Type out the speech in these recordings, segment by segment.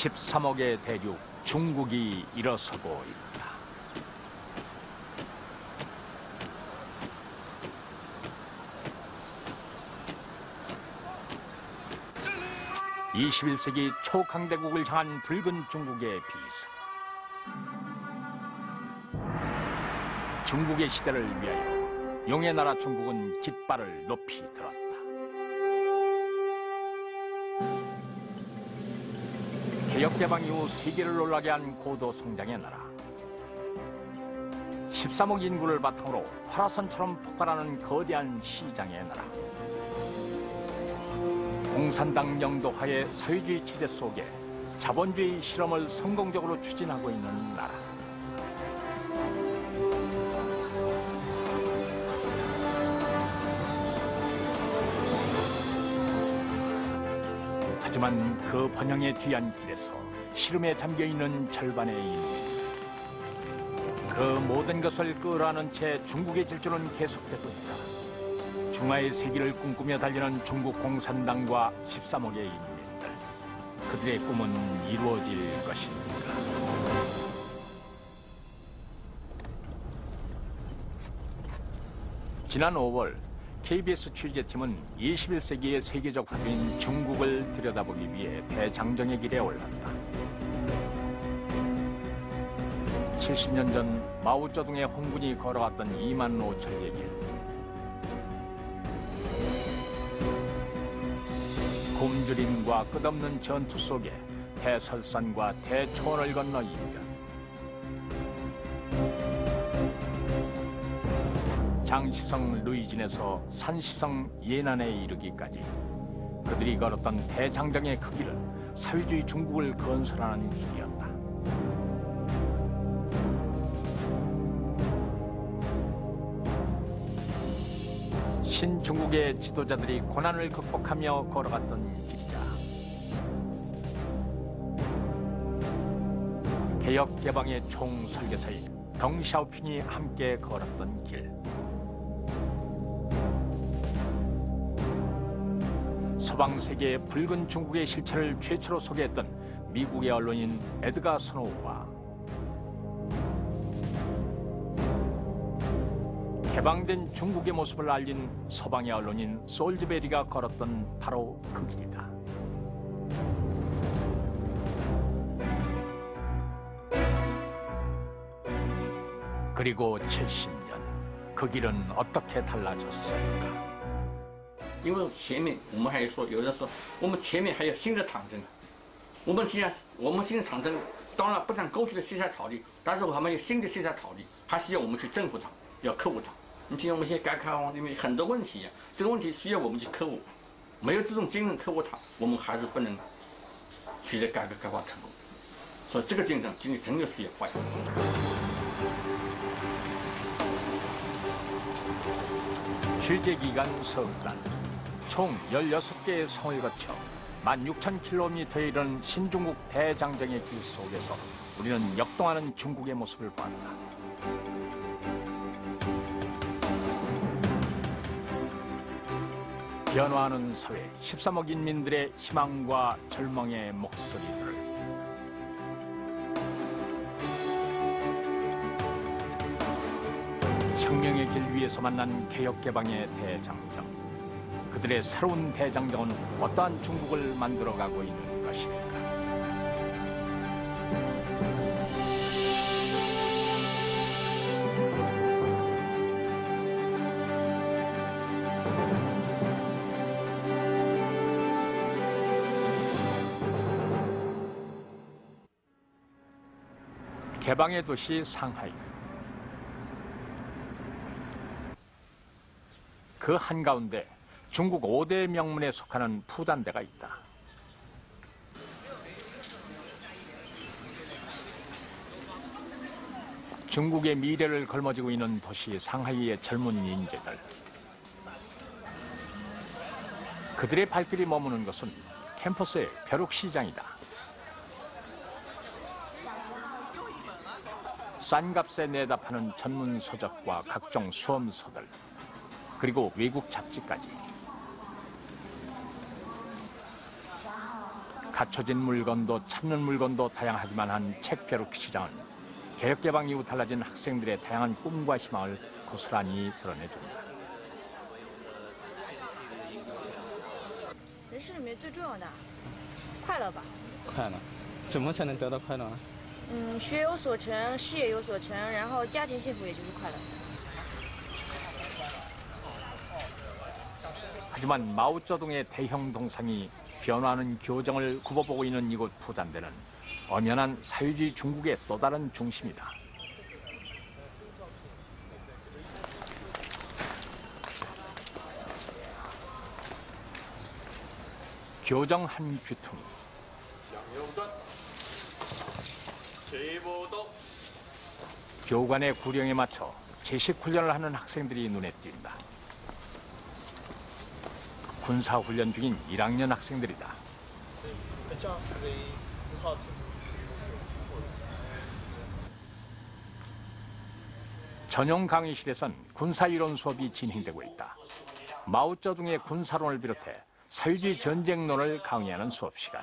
13억의 대륙 중국이 일어서고 있다. 21세기 초강대국을 향한 붉은 중국의 비상. 중국의 시대를 위하여 용의 나라 중국은 깃발을 높이 들었다. 개혁 개방 이후 세계를 놀라게 한 고도 성장의 나라. 13억 인구를 바탕으로 화라산처럼 폭발하는 거대한 시장의 나라. 공산당 영도하의 사회주의 체제 속에 자본주의 실험을 성공적으로 추진하고 있는 나라. 하지만 그 번영의 뒤안 길에서 시름에 잠겨 있는 절반의 인민. 그 모든 것을 끌어안은 채 중국의 질주는 계속되고 있다. 중화의 세기를 꿈꾸며 달리는 중국 공산당과 13억의 인민들. 그들의 꿈은 이루어질 것입니까? 지난 5월 KBS 취재팀은 21세기의 세계적 화두인 중국을 들여다보기 위해 대장정의 길에 올랐다. 70년 전 마오쩌둥의 홍군이 걸어왔던 2만 5천리의 길. 곰주림과 끝없는 전투 속에 대설산과 대초원을 건너 이면 장시성 루이진에서 산시성 예난에 이르기까지 그들이 걸었던 대장정의 그 길은 사회주의 중국을 건설하는 길이었다. 신중국의 지도자들이 고난을 극복하며 걸어갔던 길이다. 개혁 개방의 총 설계사인 덩샤오핑이 함께 걸었던 길. 서방 세계의 붉은 중국의 실체를 최초로 소개했던 미국의 언론인 에드가 스노우와 개방된 중국의 모습을 알린 서방의 언론인 솔즈베리가 걸었던 바로 그 길이다. 그리고 70년 그 길은 어떻게 달라졌을까? 因为前面我们还有说，有人说我们前面还有新的长征。我们现在我们新的长征，当然不像过去的西下草地，但是我们有新的西下草地，还是要我们去征服它，要克服它。你就像我们现在改革开放里面很多问题一样，这个问题需要我们去克服。没有这种精神克服它，我们还是不能取得改革开放成功。所以这个精神今天真的需要发扬。学习机关缩短。 총 16개의 성을 거쳐 16,000km에 이른 신중국 대장정의 길 속에서 우리는 역동하는 중국의 모습을 보았다. 변화하는 사회, 13억 인민들의 희망과 절망의 목소리들을 혁명의 길 위에서 만난 개혁개방의 대장정. 그들의 새로운 대장정은 어떠한 중국을 만들어가고 있는 것일까? 개방의 도시 상하이. 그 한가운데 중국 5대 명문에 속하는 푸단대가 있다. 중국의 미래를 걸머쥐고 있는 도시 상하이의 젊은 인재들. 그들의 발길이 머무는 것은 캠퍼스의 벼룩시장이다. 싼 값에 내다 파는 전문 서적과 각종 수험서들. 그리고 외국 잡지까지. 갖춰진 물건도 찾는 물건도 다양하지만 한 책벼룩 시장은 개혁개방 이후 달라진 학생들의 다양한 꿈과 희망을 고스란히 드러내줍니다. 음, 하지만 마오쩌둥의 대형 동상이 변화하는 교정을 굽어보고 있는 이곳 포단대는 엄연한 사회주의 중국의 또 다른 중심이다. 교정 한 귀퉁이 교관의 구령에 맞춰 제식 훈련을 하는 학생들이 눈에 띈다. 군사 훈련 중인 1학년 학생들이다. 전용 강의실에선 군사 이론 수업이 진행되고 있다. 마오쩌둥의 군사론을 비롯해 사회주의 전쟁론을 강의하는 수업 시간.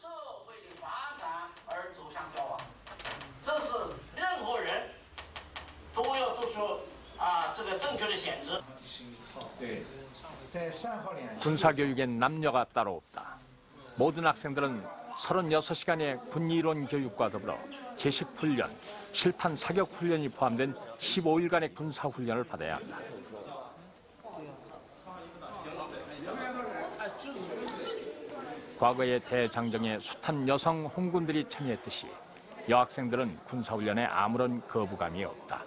군사 교육엔 남녀가 따로 없다. 모든 학생들은 36시간의 군이론 교육과 더불어 제식 훈련, 실탄 사격 훈련이 포함된 15일간의 군사 훈련을 받아야 한다. 과거의 대장정에 숱한 여성 홍군들이 참여했듯이 여학생들은 군사 훈련에 아무런 거부감이 없다.